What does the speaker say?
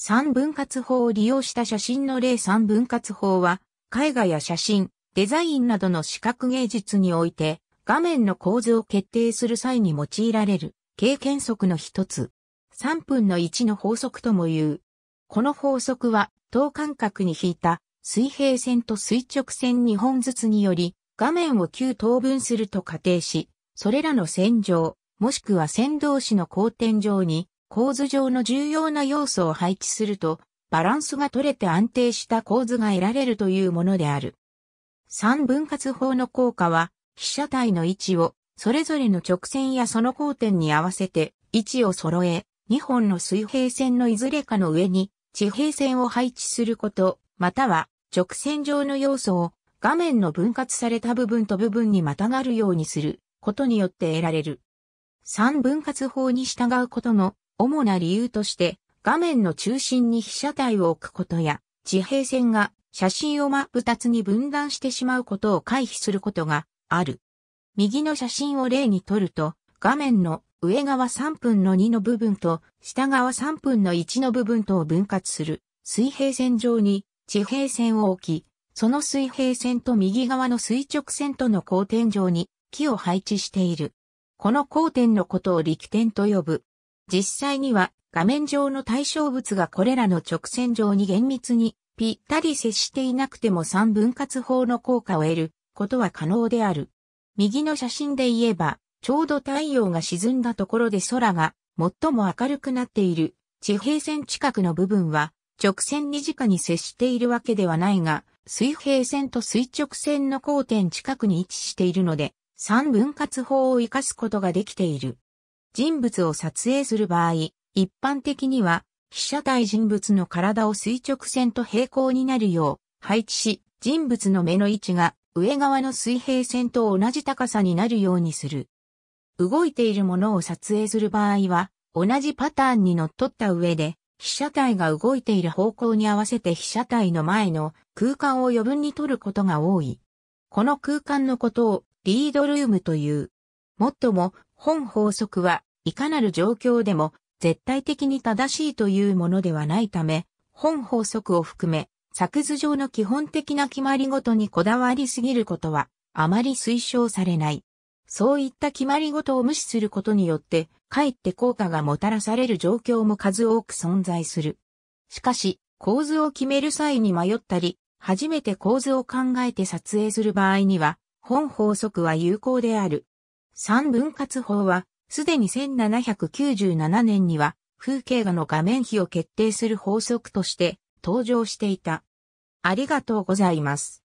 三分割法を利用した写真の例三分割法は、絵画や写真、デザインなどの視覚芸術において、画面の構図を決定する際に用いられる経験則の一つ。3分の1の法則とも言う。この法則は、等間隔に引いた水平線と垂直線2本ずつにより、画面を9等分すると仮定し、それらの線上、もしくは線同士の交点上に構図上の重要な要素を配置すると、バランスが取れて安定した構図が得られるというものである。三分割法の効果は、被写体の位置を、それぞれの直線やその交点に合わせて、位置を揃え、2本の水平線のいずれかの上に、地平線を配置すること、または、直線上の要素を、画面の分割された部分と部分にまたがるようにすることによって得られる。三分割法に従うことの主な理由として、画面の中心に被写体を置くことや、地平線が写真を真っ二つに分断してしまうことを回避することがある。右の写真を例に撮ると、画面の上側3分の2の部分と下側3分の1の部分とを分割する水平線上に地平線を置き、その水平線と右側の垂直線との交点上に木を配置している。この交点のことを力点と呼ぶ。実際には画面上の対象物がこれらの直線上に厳密にぴったり接していなくても三分割法の効果を得ることは可能である。右の写真で言えば、ちょうど太陽が沈んだところで空が最も明るくなっている地平線近くの部分は直線に直に接しているわけではないが、水平線と垂直線の交点近くに位置しているので、三分割法を活かすことができている。人物を撮影する場合、一般的には、被写体人物の体を垂直線と平行になるよう配置し、人物の目の位置が上側の水平線と同じ高さになるようにする。動いているものを撮影する場合は、同じパターンにのっとった上で、被写体が動いている方向に合わせて被写体の前の空間を余分に取ることが多い。この空間のことをリードルームという。もっとも、本法則はいかなる状況でも絶対的に正しいというものではないため、本法則を含め、作図上の基本的な決まりごとにこだわりすぎることは、あまり推奨されない。そういった決まりごとを無視することによって、かえって効果がもたらされる状況も数多く存在する。しかし、構図を決める際に迷ったり、初めて構図を考えて撮影する場合には、本法則は有効である。三分割法は、すでに1797年には風景画の画面比を決定する法則として登場していた。ありがとうございます。